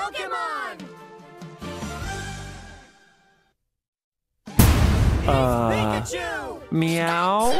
Pokemon! Uh, meow.